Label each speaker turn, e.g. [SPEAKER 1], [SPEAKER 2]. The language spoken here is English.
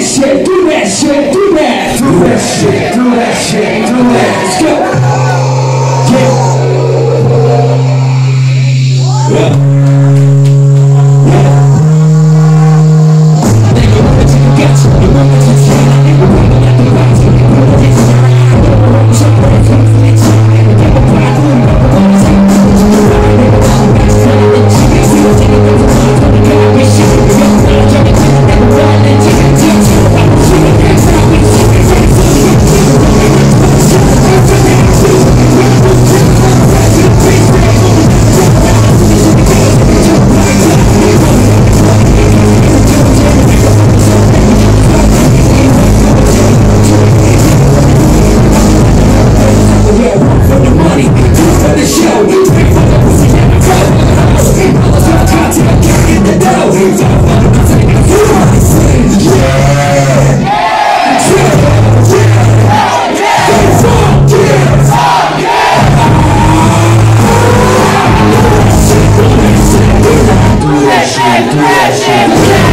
[SPEAKER 1] that shit, do that shit, do that. Do that shit, do that shit, do that. Let's go. Yeah. Yeah.
[SPEAKER 2] Action! Action!